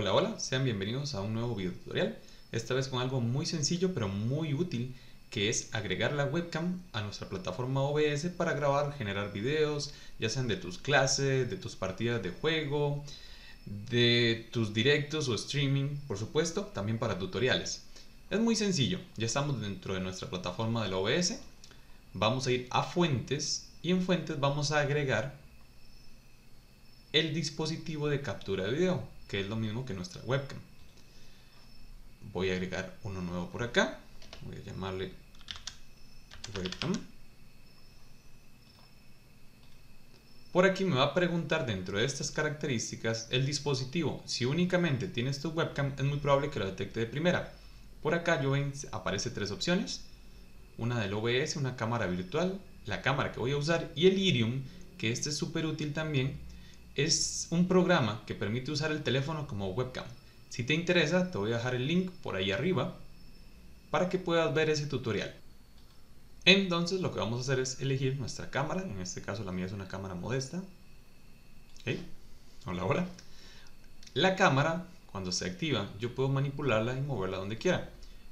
Hola, hola, sean bienvenidos a un nuevo video tutorial, esta vez con algo muy sencillo pero muy útil que es agregar la webcam a nuestra plataforma OBS para grabar, generar videos, ya sean de tus clases, de tus partidas de juego, de tus directos o streaming, por supuesto, también para tutoriales. Es muy sencillo, ya estamos dentro de nuestra plataforma del OBS, vamos a ir a fuentes y en fuentes vamos a agregar el dispositivo de captura de video que es lo mismo que nuestra webcam. Voy a agregar uno nuevo por acá. Voy a llamarle webcam. Por aquí me va a preguntar dentro de estas características el dispositivo. Si únicamente tienes tu webcam es muy probable que lo detecte de primera. Por acá yo ven, aparece tres opciones. Una del OBS, una cámara virtual, la cámara que voy a usar y el Irium, que este es súper útil también es un programa que permite usar el teléfono como webcam. Si te interesa, te voy a dejar el link por ahí arriba para que puedas ver ese tutorial. Entonces lo que vamos a hacer es elegir nuestra cámara, en este caso la mía es una cámara modesta. Hola, hola. La cámara, cuando se activa, yo puedo manipularla y moverla donde quiera.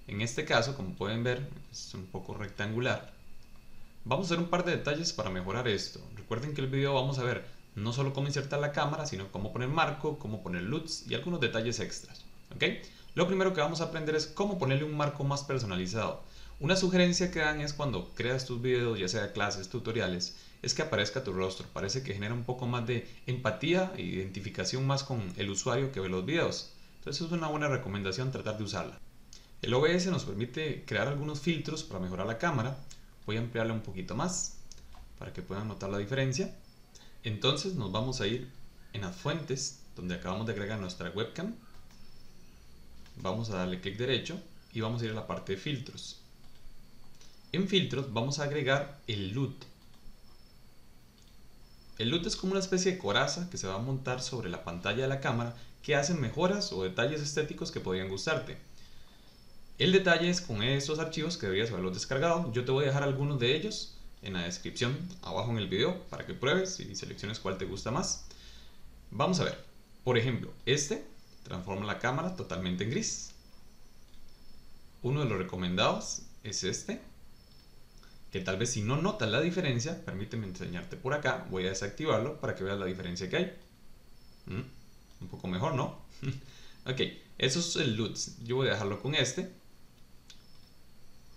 En este caso, como pueden ver, es un poco rectangular. Vamos a hacer un par de detalles para mejorar esto. Recuerden que el video vamos a ver no solo cómo insertar la cámara, sino cómo poner marco, cómo poner LUTs y algunos detalles extras. ¿ok? Lo primero que vamos a aprender es cómo ponerle un marco más personalizado. Una sugerencia que dan es cuando creas tus videos, ya sea clases, tutoriales, es que aparezca tu rostro. Parece que genera un poco más de empatía e identificación más con el usuario que ve los videos. Entonces es una buena recomendación tratar de usarla. El OBS nos permite crear algunos filtros para mejorar la cámara. Voy a ampliarla un poquito más para que puedan notar la diferencia. Entonces nos vamos a ir en las fuentes donde acabamos de agregar nuestra webcam. Vamos a darle clic derecho y vamos a ir a la parte de filtros. En filtros vamos a agregar el LUT. El LUT es como una especie de coraza que se va a montar sobre la pantalla de la cámara que hace mejoras o detalles estéticos que podrían gustarte. El detalle es con estos archivos que deberías haberlos descargado. Yo te voy a dejar algunos de ellos en la descripción abajo en el video para que pruebes y selecciones cuál te gusta más. Vamos a ver, por ejemplo, este transforma la cámara totalmente en gris. Uno de los recomendados es este, que tal vez si no notas la diferencia, permíteme enseñarte por acá, voy a desactivarlo para que veas la diferencia que hay. ¿Mm? Un poco mejor, ¿no? ok, eso es el LUTs, yo voy a dejarlo con este.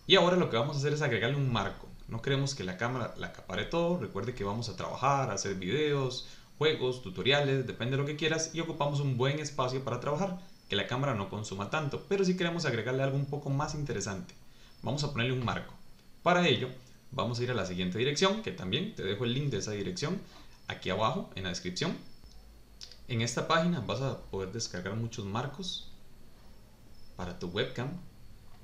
Y ahora lo que vamos a hacer es agregarle un marco. No queremos que la cámara la acapare todo. Recuerde que vamos a trabajar, hacer videos, juegos, tutoriales, depende de lo que quieras y ocupamos un buen espacio para trabajar, que la cámara no consuma tanto, pero si queremos agregarle algo un poco más interesante, vamos a ponerle un marco. Para ello, vamos a ir a la siguiente dirección, que también te dejo el link de esa dirección aquí abajo en la descripción. En esta página vas a poder descargar muchos marcos para tu webcam.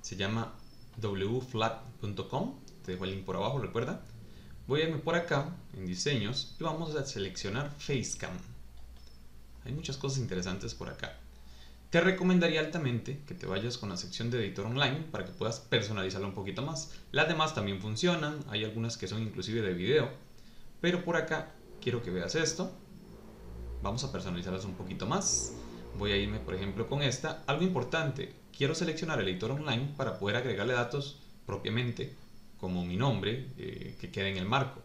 Se llama wflat.com te dejo el link por abajo, recuerda. Voy a irme por acá, en diseños, y vamos a seleccionar Facecam. Hay muchas cosas interesantes por acá. Te recomendaría altamente que te vayas con la sección de editor online para que puedas personalizarlo un poquito más. Las demás también funcionan, hay algunas que son inclusive de video, pero por acá quiero que veas esto. Vamos a personalizarlas un poquito más. Voy a irme por ejemplo con esta. Algo importante, quiero seleccionar el editor online para poder agregarle datos propiamente como mi nombre eh, que quede en el marco.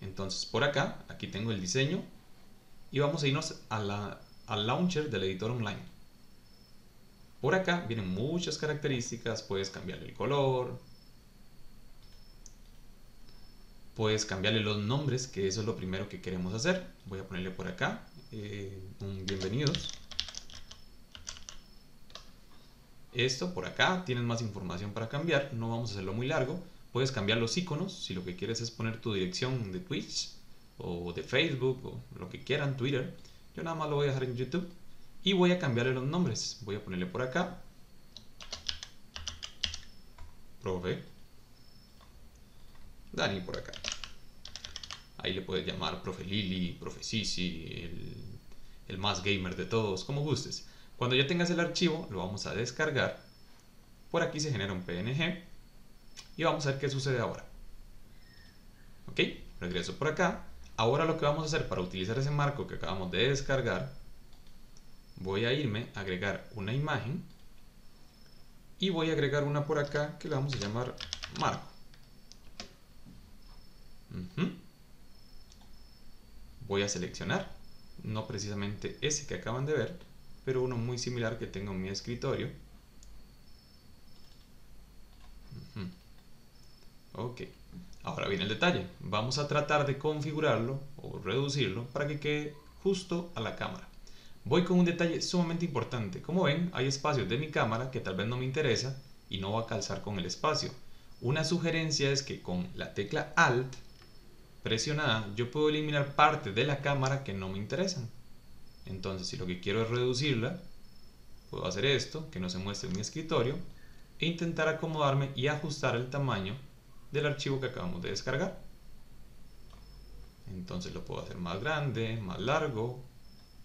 Entonces por acá, aquí tengo el diseño y vamos a irnos al launcher del editor online. Por acá vienen muchas características, puedes cambiarle el color, puedes cambiarle los nombres, que eso es lo primero que queremos hacer. Voy a ponerle por acá eh, un bienvenidos. Esto por acá, tienes más información para cambiar, no vamos a hacerlo muy largo. Puedes cambiar los iconos si lo que quieres es poner tu dirección de Twitch o de Facebook o lo que quieran, Twitter. Yo nada más lo voy a dejar en YouTube y voy a cambiarle los nombres. Voy a ponerle por acá. Profe. Dani por acá. Ahí le puedes llamar Profe Lili, Profe Sisi, el, el más gamer de todos, como gustes. Cuando ya tengas el archivo, lo vamos a descargar. Por aquí se genera un PNG y vamos a ver qué sucede ahora. Ok, regreso por acá. Ahora lo que vamos a hacer para utilizar ese marco que acabamos de descargar, voy a irme a agregar una imagen y voy a agregar una por acá que le vamos a llamar marco. Voy a seleccionar, no precisamente ese que acaban de ver, pero uno muy similar que tengo en mi escritorio. Ok, ahora viene el detalle. Vamos a tratar de configurarlo o reducirlo para que quede justo a la cámara. Voy con un detalle sumamente importante. Como ven, hay espacios de mi cámara que tal vez no me interesa y no va a calzar con el espacio. Una sugerencia es que con la tecla Alt presionada yo puedo eliminar partes de la cámara que no me interesan. Entonces, si lo que quiero es reducirla, puedo hacer esto, que no se muestre en mi escritorio, e intentar acomodarme y ajustar el tamaño del archivo que acabamos de descargar. Entonces lo puedo hacer más grande, más largo,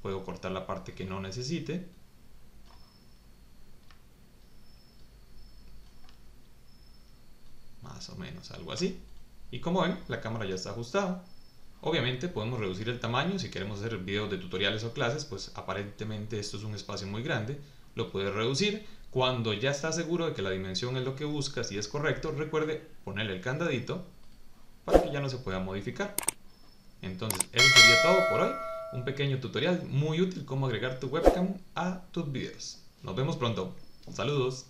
puedo cortar la parte que no necesite. Más o menos, algo así. Y como ven, la cámara ya está ajustada. Obviamente podemos reducir el tamaño si queremos hacer videos de tutoriales o clases, pues aparentemente esto es un espacio muy grande, lo puedes reducir. Cuando ya estás seguro de que la dimensión es lo que buscas y es correcto, recuerde ponerle el candadito para que ya no se pueda modificar. Entonces, eso sería todo por hoy. Un pequeño tutorial muy útil cómo agregar tu webcam a tus videos. Nos vemos pronto. Saludos.